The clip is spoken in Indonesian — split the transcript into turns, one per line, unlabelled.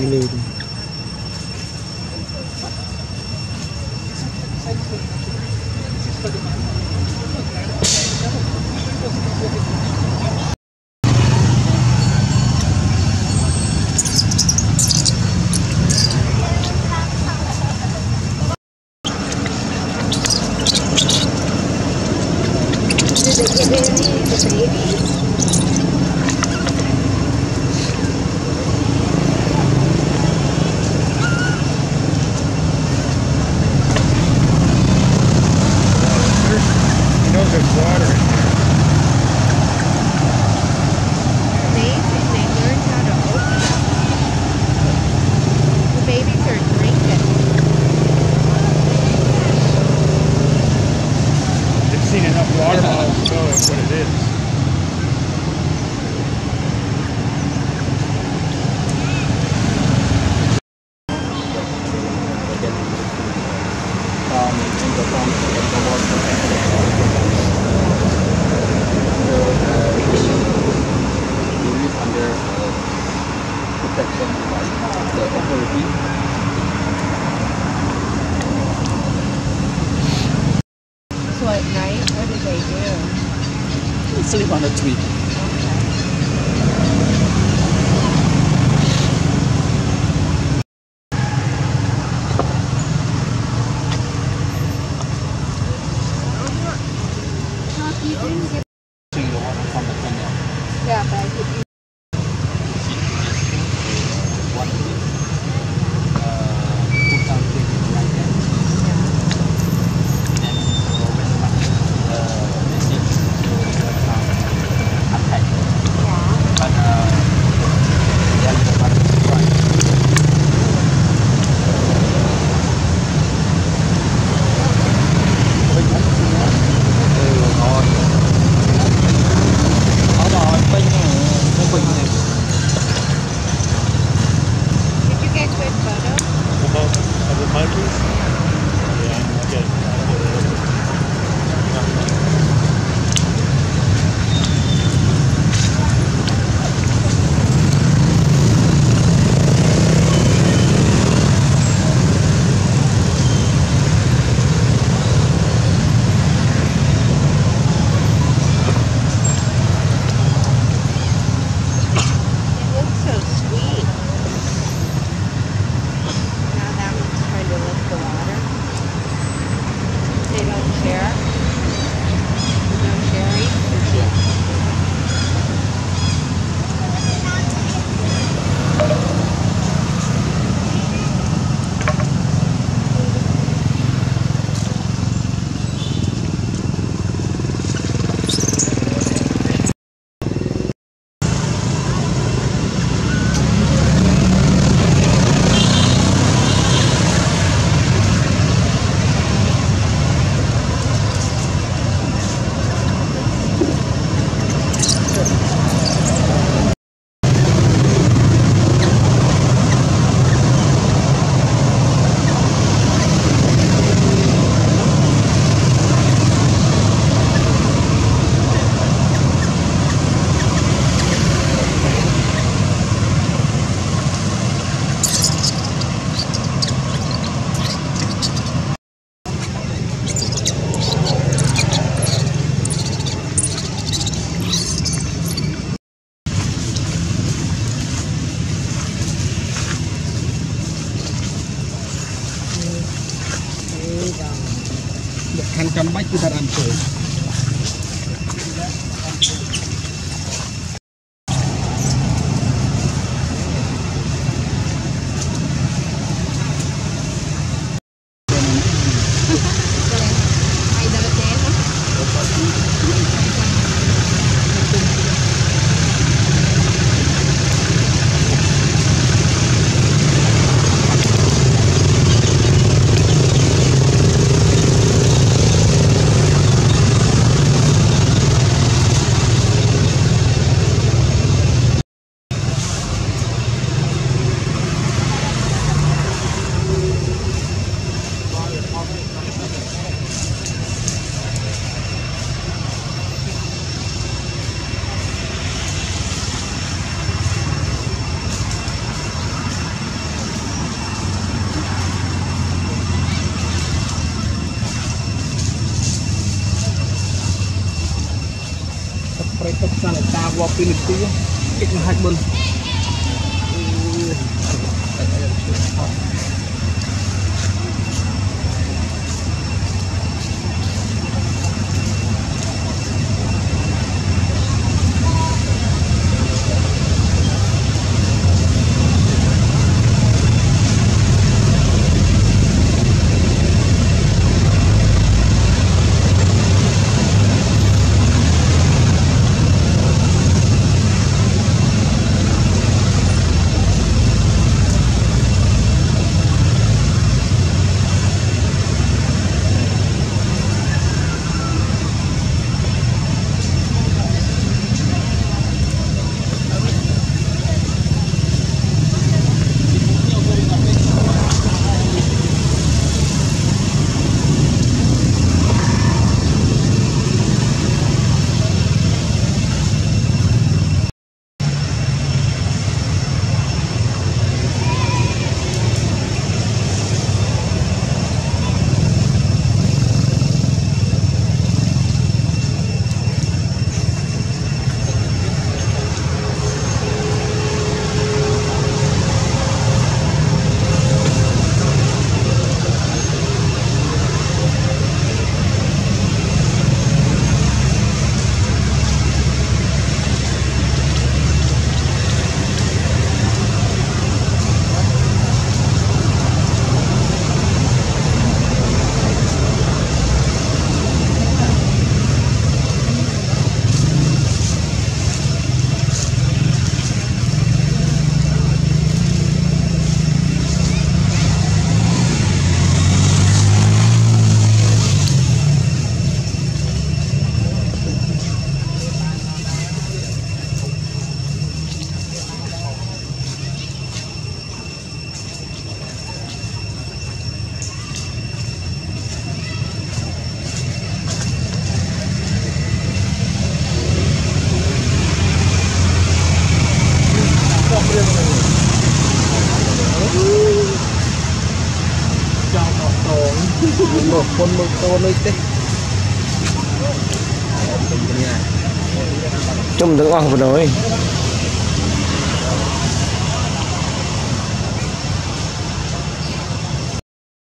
Lady. watermelon, so
it's what it is. Sedangkan baik
kita rangkul. Ha ha ha. វត្តពីនាទី1.54 មកពុនមកតូននេះទេ
ជុំទាំងអស់បងអើយ